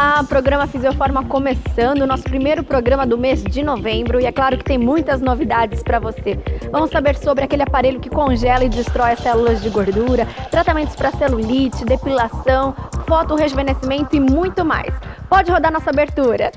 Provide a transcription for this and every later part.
Olá, programa Fisioforma começando, nosso primeiro programa do mês de novembro e é claro que tem muitas novidades para você. Vamos saber sobre aquele aparelho que congela e destrói as células de gordura, tratamentos para celulite, depilação, fotorrejuvenescimento e muito mais. Pode rodar nossa abertura.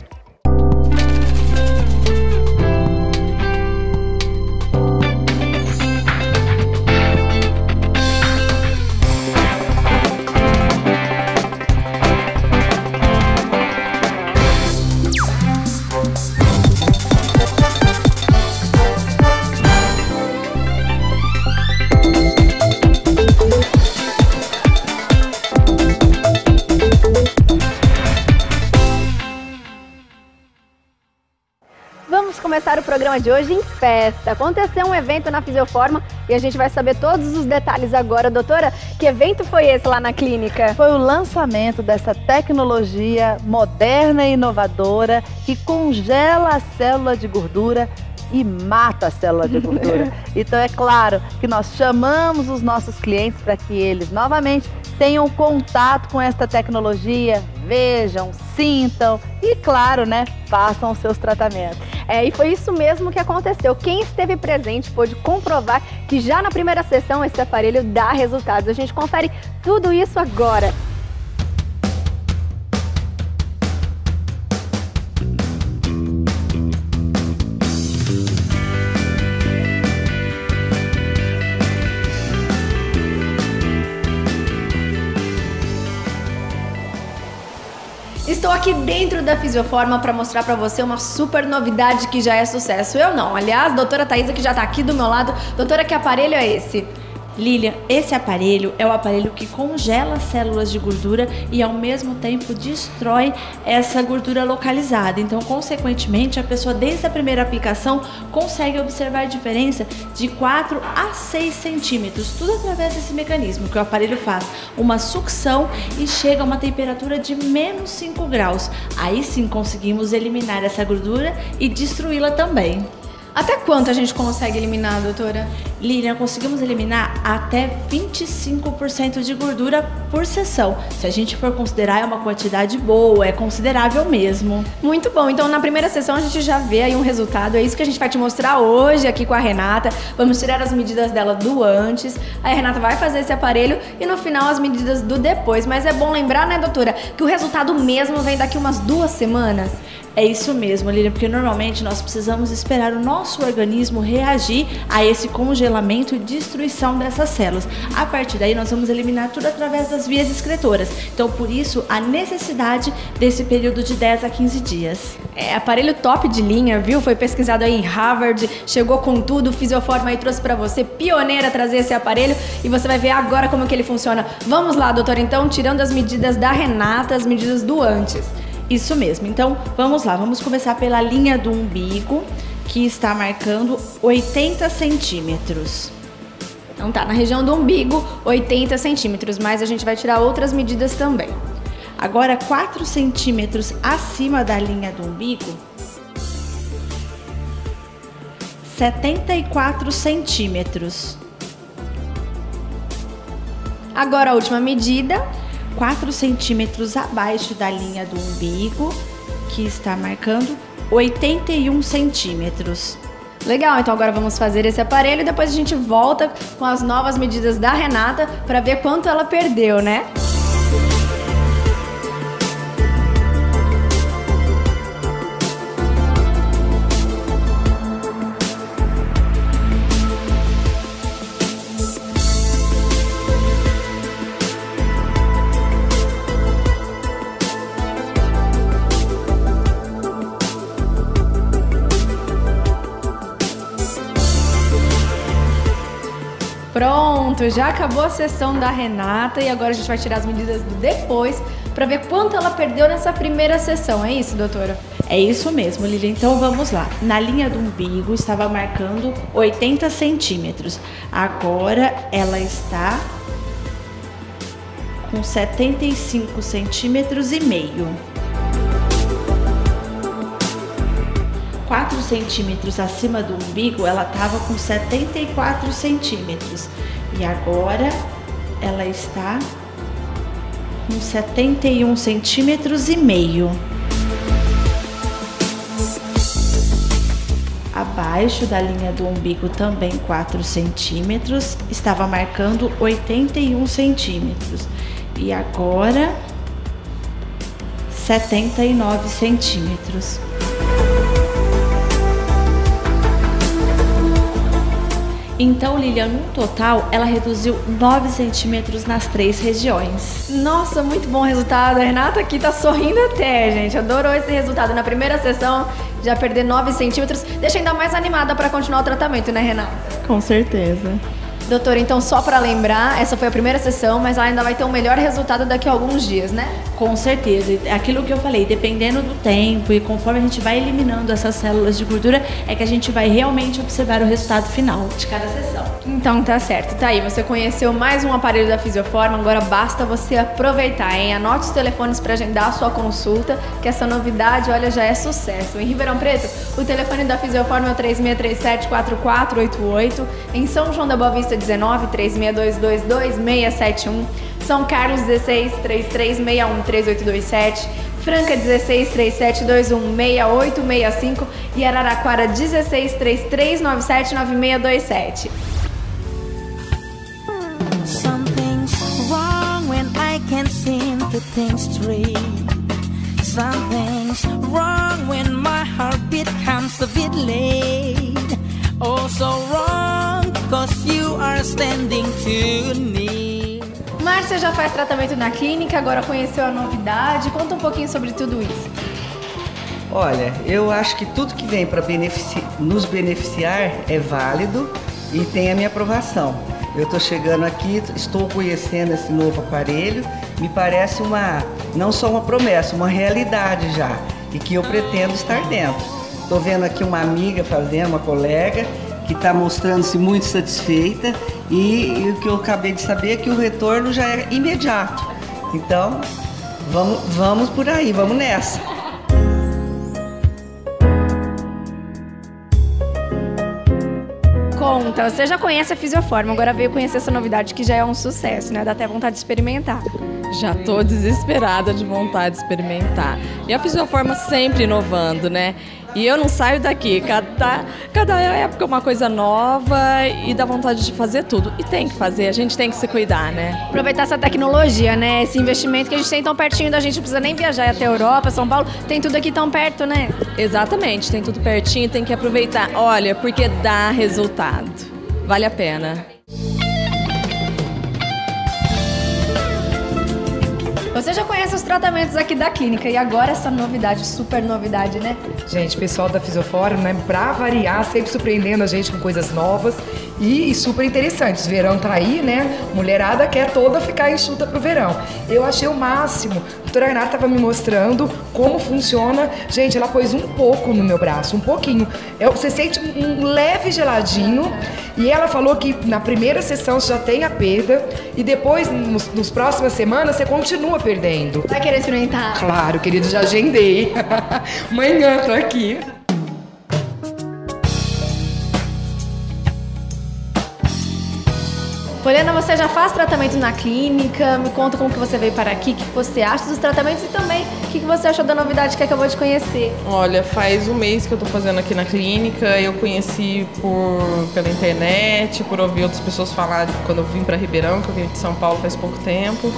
Programa de hoje em festa. Aconteceu um evento na Fisioforma e a gente vai saber todos os detalhes agora. Doutora, que evento foi esse lá na clínica? Foi o lançamento dessa tecnologia moderna e inovadora que congela a célula de gordura e mata a célula de gordura. então é claro que nós chamamos os nossos clientes para que eles novamente tenham contato com esta tecnologia, vejam, sintam e, claro, né, façam os seus tratamentos. É, e foi isso mesmo que aconteceu. Quem esteve presente pôde comprovar que já na primeira sessão esse aparelho dá resultados. A gente confere tudo isso agora. Estou aqui dentro da Fisioforma para mostrar para você uma super novidade que já é sucesso. Eu não, aliás, doutora Thaisa que já está aqui do meu lado. Doutora, que aparelho é esse? Lilian, esse aparelho é o aparelho que congela células de gordura e ao mesmo tempo destrói essa gordura localizada. Então, consequentemente, a pessoa desde a primeira aplicação consegue observar diferença de 4 a 6 centímetros, tudo através desse mecanismo que o aparelho faz uma sucção e chega a uma temperatura de menos 5 graus. Aí sim conseguimos eliminar essa gordura e destruí-la também. Até quanto a gente consegue eliminar, doutora? Lilian, conseguimos eliminar até 25% de gordura por sessão. Se a gente for considerar, é uma quantidade boa, é considerável mesmo. Muito bom. Então, na primeira sessão, a gente já vê aí um resultado. É isso que a gente vai te mostrar hoje aqui com a Renata. Vamos tirar as medidas dela do antes. Aí a Renata vai fazer esse aparelho e no final as medidas do depois. Mas é bom lembrar, né, doutora, que o resultado mesmo vem daqui umas duas semanas. É isso mesmo, Lilian, porque normalmente nós precisamos esperar o nosso organismo reagir a esse congelamento e destruição dessas células. A partir daí, nós vamos eliminar tudo através das vias excretoras. Então, por isso, a necessidade desse período de 10 a 15 dias. É, aparelho top de linha, viu? Foi pesquisado aí em Harvard, chegou com tudo, Fisioforma aí trouxe para você, pioneira trazer esse aparelho e você vai ver agora como que ele funciona. Vamos lá, doutor, então, tirando as medidas da Renata, as medidas do antes. Isso mesmo. Então, vamos lá. Vamos começar pela linha do umbigo, que está marcando 80 centímetros. Então tá, na região do umbigo, 80 centímetros, mas a gente vai tirar outras medidas também. Agora, 4 centímetros acima da linha do umbigo, 74 centímetros. Agora a última medida, 4 centímetros abaixo da linha do umbigo, que está marcando 81 centímetros. Legal, então agora vamos fazer esse aparelho e depois a gente volta com as novas medidas da Renata para ver quanto ela perdeu, né? Pronto, já acabou a sessão da Renata e agora a gente vai tirar as medidas do depois para ver quanto ela perdeu nessa primeira sessão. É isso, doutora? É isso mesmo, Lili. Então vamos lá. Na linha do umbigo estava marcando 80 centímetros. Agora ela está com 75 centímetros e meio. 4 centímetros acima do umbigo, ela estava com 74 centímetros. E agora ela está com 71 centímetros e meio. Abaixo da linha do umbigo também 4 centímetros, estava marcando 81 centímetros. E agora 79 centímetros. Então, Lilian, no total, ela reduziu 9 centímetros nas três regiões. Nossa, muito bom resultado. A Renata aqui tá sorrindo até, gente. Adorou esse resultado. Na primeira sessão, já perder 9 centímetros. Deixa ainda mais animada para continuar o tratamento, né, Renata? Com certeza. Doutora, então só para lembrar, essa foi a primeira sessão, mas ela ainda vai ter um melhor resultado daqui a alguns dias, né? Com certeza. Aquilo que eu falei, dependendo do tempo e conforme a gente vai eliminando essas células de gordura, é que a gente vai realmente observar o resultado final de cada sessão. Então tá certo. Tá aí, você conheceu mais um aparelho da Fisioforma, agora basta você aproveitar, hein? Anote os telefones para agendar a sua consulta, que essa novidade, olha, já é sucesso. Em Ribeirão Preto, o telefone da Fisioforma é o 3637 4488. Em São João da Boa Vista, 19 3622 2671. São Carlos 16 3361 3827. Franca 16 3721 6865 e Araraquara 16 3397 9627. Something's wrong when I can't to think straight. Something's wrong when my heartbeat comes a bit late. Oh, so wrong, cause you are standing too near. Márcia já faz tratamento na clínica, agora conheceu a novidade. Conta um pouquinho sobre tudo isso. Olha, eu acho que tudo que vem para benefici nos beneficiar é válido e tem a minha aprovação. Eu estou chegando aqui, estou conhecendo esse novo aparelho, me parece uma não só uma promessa, uma realidade já e que eu pretendo estar dentro. Estou vendo aqui uma amiga fazendo, uma colega que está mostrando-se muito satisfeita e, e o que eu acabei de saber é que o retorno já é imediato. Então, vamos, vamos por aí, vamos nessa. Conta, você já conhece a Fisioforma, agora veio conhecer essa novidade que já é um sucesso, né? Dá até vontade de experimentar. Já tô desesperada de vontade de experimentar. E a Fisioforma sempre inovando, né? E eu não saio daqui. Cada, cada época é uma coisa nova e dá vontade de fazer tudo. E tem que fazer, a gente tem que se cuidar, né? Aproveitar essa tecnologia, né? Esse investimento que a gente tem tão pertinho da gente, não precisa nem viajar até a Europa, São Paulo, tem tudo aqui tão perto, né? Exatamente, tem tudo pertinho, tem que aproveitar. Olha, porque dá resultado. Vale a pena. Você já conhece os tratamentos aqui da clínica e agora essa novidade, super novidade, né? Gente, pessoal da Fisioforma, né, pra variar, sempre surpreendendo a gente com coisas novas e, e super interessantes. Verão tá aí, né? Mulherada quer toda ficar enxuta pro verão. Eu achei o máximo. A doutora Renata tava me mostrando como funciona. Gente, ela pôs um pouco no meu braço, um pouquinho. É, você sente um leve geladinho e ela falou que na primeira sessão você já tem a perda e depois, nos, nos próximas semanas, você continua perdendo. Vai querer experimentar? Claro, querido, já agendei. Amanhã tô aqui. Poliana, você já faz tratamento na clínica? Me conta como que você veio para aqui, o que você acha dos tratamentos e também o que você achou da novidade que acabou de conhecer. Olha, faz um mês que eu tô fazendo aqui na clínica. Eu conheci por pela internet, por ouvir outras pessoas falarem quando eu vim para Ribeirão, que eu vim de São Paulo faz pouco tempo.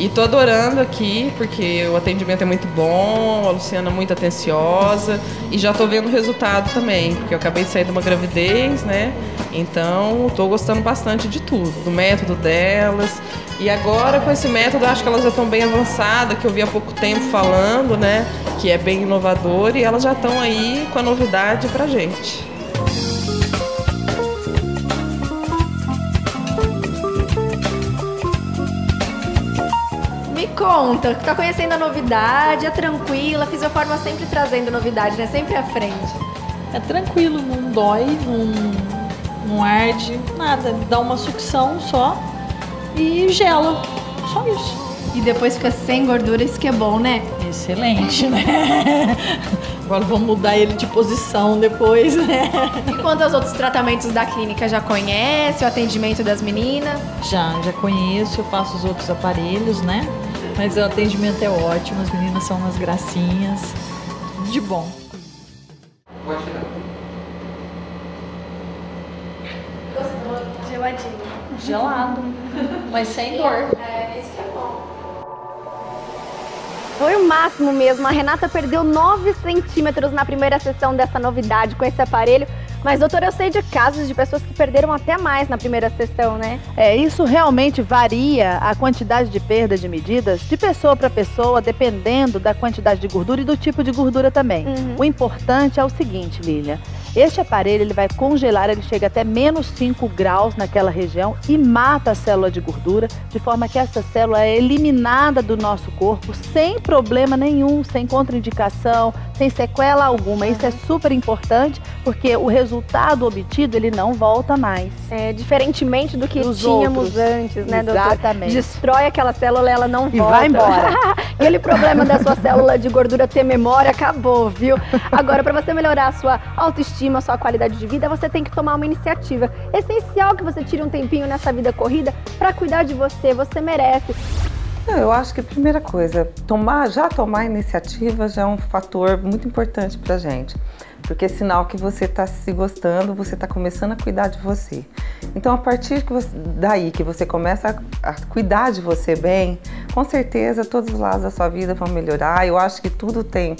E tô adorando aqui, porque o atendimento é muito bom, a Luciana é muito atenciosa e já tô vendo o resultado também, porque eu acabei de sair de uma gravidez, né? Então, tô gostando bastante de tudo, do método delas. E agora com esse método, acho que elas já estão bem avançadas, que eu vi há pouco tempo falando, né? Que é bem inovador e elas já estão aí com a novidade pra gente. Conta, tá conhecendo a novidade, é tranquila, a Fisioforma sempre trazendo novidade, né? Sempre à frente. É tranquilo, não dói, não, não arde, nada. Dá uma sucção só e gela. Só isso. E depois fica sem gordura, isso que é bom, né? Excelente, né? Agora vamos mudar ele de posição depois, né? E quanto aos outros tratamentos da clínica, já conhece o atendimento das meninas? Já, já conheço, eu faço os outros aparelhos, né? Mas o atendimento é ótimo, as meninas são umas gracinhas. Tudo de bom. Geladinho. Gelado. Mas sem dor. É, isso que é bom. Foi o máximo mesmo. A Renata perdeu 9 centímetros na primeira sessão dessa novidade com esse aparelho. Mas, doutora, eu sei de casos de pessoas que perderam até mais na primeira sessão, né? É, isso realmente varia a quantidade de perda de medidas de pessoa para pessoa, dependendo da quantidade de gordura e do tipo de gordura também. Uhum. O importante é o seguinte, Lilia. Este aparelho ele vai congelar, ele chega até menos 5 graus naquela região e mata a célula de gordura, de forma que essa célula é eliminada do nosso corpo sem problema nenhum, sem contraindicação, sem sequela alguma. Isso é super importante porque o resultado obtido ele não volta mais. É, diferentemente do que Dos tínhamos outros. antes, né, doutora? Exatamente. Destrói aquela célula, ela não E volta. vai embora. Aquele problema da sua célula de gordura ter memória acabou, viu? Agora, para você melhorar a sua autoestima, a sua qualidade de vida, você tem que tomar uma iniciativa. É essencial que você tire um tempinho nessa vida corrida para cuidar de você. Você merece. Não, Eu acho que a primeira coisa, tomar, já tomar iniciativa já é um fator muito importante pra gente. Porque é sinal que você está se gostando, você está começando a cuidar de você. Então, a partir que você- daí que você começa a, a cuidar de você bem, com certeza todos os lados da sua vida vão melhorar. Eu acho que tudo tem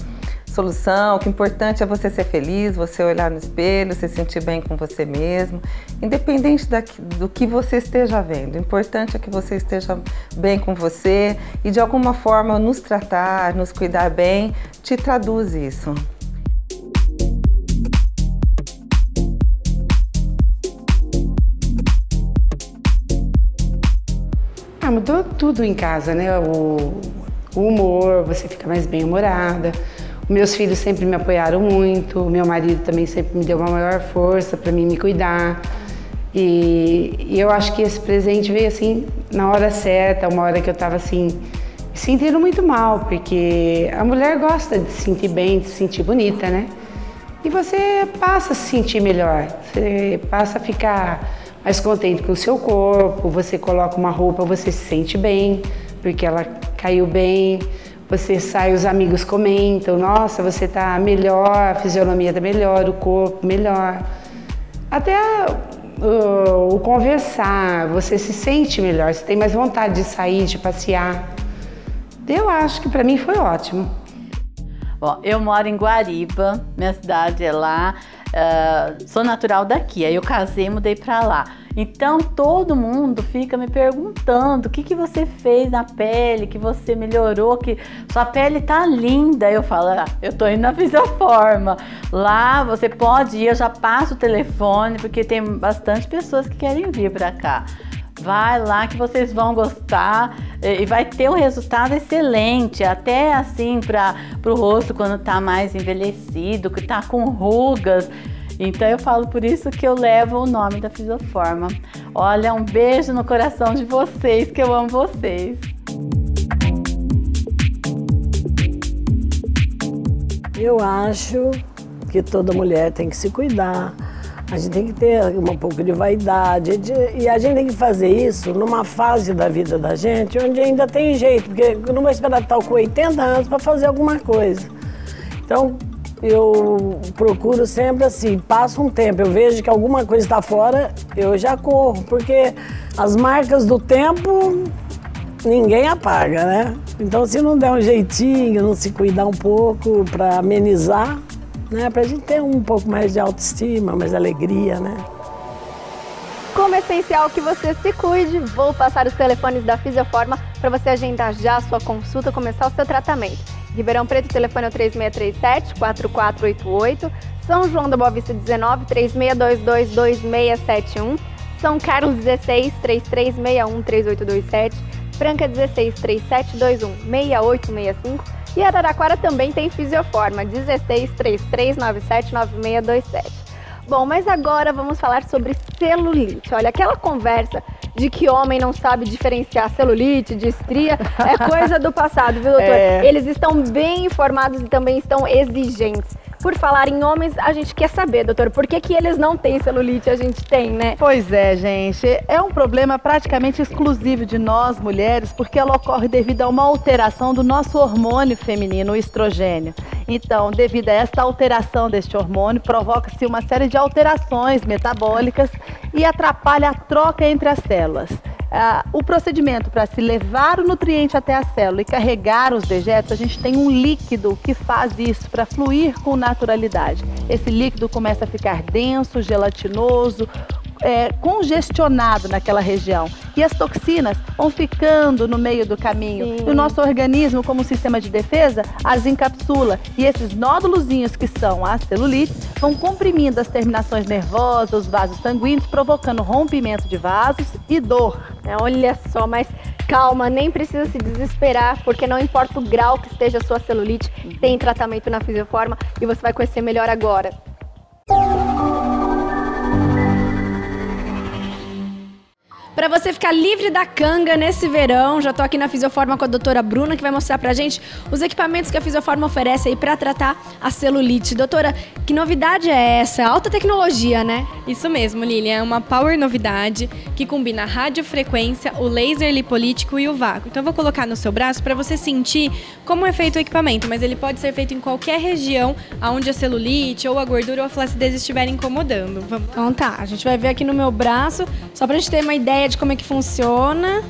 solução. O que é importante é você ser feliz, você olhar no espelho, se sentir bem com você mesmo, independente daqui- do que você esteja vendo. O importante é que você esteja bem com você e de alguma forma nos tratar, nos cuidar bem, te traduz isso. Ah, mudou tudo em casa, né? O humor, você fica mais bem-humorada. Meus filhos sempre me apoiaram muito, meu marido também sempre me deu uma maior força para mim me cuidar. E, e eu acho que esse presente veio assim na hora certa, uma hora que eu estava assim me sentindo muito mal, porque a mulher gosta de se sentir bem, de se sentir bonita, né? E você passa a se sentir melhor, você passa a ficar mais contente com o seu corpo, você coloca uma roupa, você se sente bem, porque ela caiu bem, você sai, os amigos comentam, nossa, você tá melhor, a fisionomia tá melhor, o corpo melhor. Até uh, o conversar, você se sente melhor, você tem mais vontade de sair, de passear. Eu acho que para mim foi ótimo. Bom, eu moro em Guariba, minha cidade é lá, ah, sou natural daqui, aí eu casei e mudei pra lá. Então todo mundo fica me perguntando o que, que você fez na pele, que você melhorou, que sua pele tá linda. Eu falo, ah, eu tô indo na Fisioforma. Lá você pode ir, eu já passo o telefone, porque tem bastante pessoas que querem vir pra cá. Vai lá que vocês vão gostar e vai ter um resultado excelente, até assim para o rosto quando tá mais envelhecido, que tá com rugas. Então eu falo por isso que eu levo o nome da Fisioforma. Olha, um beijo no coração de vocês, que eu amo vocês. Eu acho que toda mulher tem que se cuidar. A gente tem que ter um pouco de vaidade. de- e a gente tem que fazer isso numa fase da vida da gente onde ainda tem jeito, porque não vai esperar estar com 80 anos para fazer alguma coisa. Então, eu procuro sempre assim, passa um tempo, eu vejo que alguma coisa está fora, eu já corro, porque as marcas do tempo ninguém apaga, né? Então, se não der um jeitinho, não se cuidar um pouco para amenizar, né? Pra gente ter um pouco mais de autoestima, mais alegria, né? Como é essencial que você se cuide, vou passar os telefones da Fisioforma para você agendar já a sua consulta, começar o seu tratamento. Ribeirão Preto, telefone é o 3637-4488. São João da Boa Vista 19, 3622-2671. São Carlos 16, 3361-3827. Franca 16, 3721-6865. E Araraquara também tem Fisioforma, 16, 3397-9627. Bom, mas agora vamos falar sobre celulite. Olha, aquela conversa de que homem não sabe diferenciar celulite de estria é coisa do passado, viu, doutor? É. Eles estão bem informados e também estão exigentes. Por falar em homens, a gente quer saber, doutor, por que, que eles não têm celulite e a gente tem, né? Pois é, gente. É um problema praticamente exclusivo de nós mulheres, porque ela ocorre devido a uma alteração do nosso hormônio feminino, o estrogênio. Então, devido a esta alteração deste hormônio, provoca-se uma série de alterações metabólicas e atrapalha a troca entre as células. Ah, o procedimento para se levar o nutriente até a célula e carregar os dejetos, a gente tem um líquido que faz isso para fluir com naturalidade. Esse líquido começa a ficar denso, gelatinoso, é, congestionado naquela região. E as toxinas vão ficando no meio do caminho. Sim. E o nosso organismo, como sistema de defesa, as encapsula. E esses nódulozinhos que são as celulites vão comprimindo as terminações nervosas, os vasos sanguíneos, provocando rompimento de vasos e dor. É, olha só, mas calma, nem precisa se desesperar, porque não importa o grau que esteja a sua celulite, tem tratamento na Fisioforma e você vai conhecer melhor agora. Para você ficar livre da canga nesse verão, já tô aqui na Fisioforma com a doutora Bruna, que vai mostrar pra gente os equipamentos que a Fisioforma oferece aí para tratar a celulite. Doutora, que novidade é essa? Alta tecnologia, né? Isso mesmo, Lilian. É uma power novidade que combina a radiofrequência, o laser lipolítico e o vácuo. Então eu vou colocar no seu braço para você sentir como é feito o equipamento, mas ele pode ser feito em qualquer região onde a celulite ou a gordura ou a flacidez estiverem incomodando. Vamos... Então tá, a gente vai ver aqui no meu braço, só pra gente ter uma ideia de como é que funciona.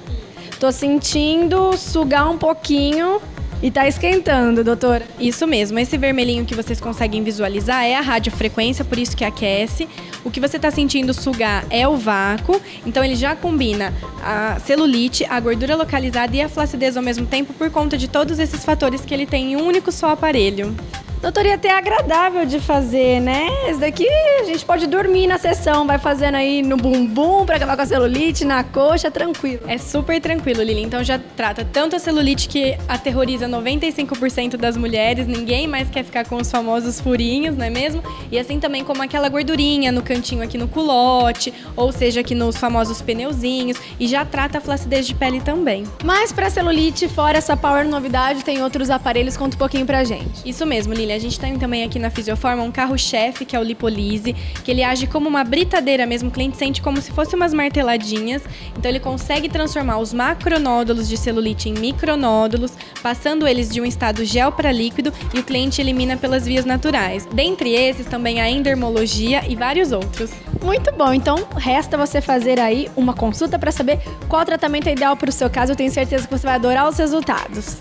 Tô sentindo sugar um pouquinho e tá esquentando, doutora. Isso mesmo, esse vermelhinho que vocês conseguem visualizar é a radiofrequência, por isso que aquece. O que você está sentindo sugar é o vácuo, então ele já combina a celulite, a gordura localizada e a flacidez ao mesmo tempo por conta de todos esses fatores que ele tem em um único só aparelho. Doutor, e até é agradável de fazer, né? Esse daqui a gente pode dormir na sessão, vai fazendo aí no bumbum pra acabar com a celulite, na coxa, tranquilo. É super tranquilo, Lili. Então já trata tanto a celulite que aterroriza 95% das mulheres, ninguém mais quer ficar com os famosos furinhos, não é mesmo? E assim também como aquela gordurinha no cantinho aqui no culote, ou seja, aqui nos famosos pneuzinhos, e já trata a flacidez de pele também. Mas pra celulite, fora essa power novidade, tem outros aparelhos, conta um pouquinho pra gente. Isso mesmo, Lili. A gente tem também aqui na Fisioforma um carro-chefe, que é o Lipolise, que ele age como uma britadeira mesmo, o cliente sente como se fosse umas marteladinhas. Então ele consegue transformar os macronódulos de celulite em micronódulos, passando eles de um estado gel para líquido e o cliente elimina pelas vias naturais. Dentre esses também a endermologia e vários outros. Muito bom, então resta você fazer aí uma consulta para saber qual tratamento é ideal para o seu caso. Eu tenho certeza que você vai adorar os resultados.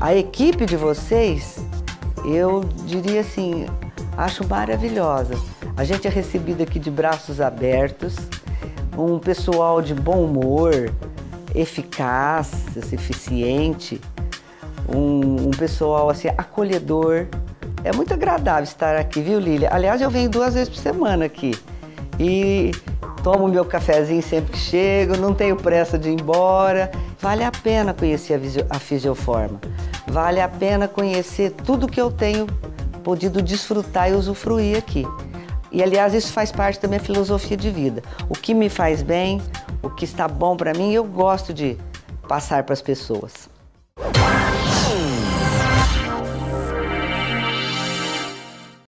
A equipe de vocês, eu diria assim, acho maravilhosa. A gente é recebido aqui de braços abertos, um pessoal de bom humor, eficaz, eficiente, um, um pessoal assim acolhedor. É muito agradável estar aqui, viu, Lília? Aliás, eu venho duas vezes por semana aqui e tomo meu cafezinho sempre que chego, não tenho pressa de ir embora. Vale a pena conhecer a, a Fisioforma. Vale a pena conhecer tudo que eu tenho podido desfrutar e usufruir aqui. E aliás, isso faz parte da minha filosofia de vida. O que me faz bem, o que está bom para mim, eu gosto de passar para as pessoas.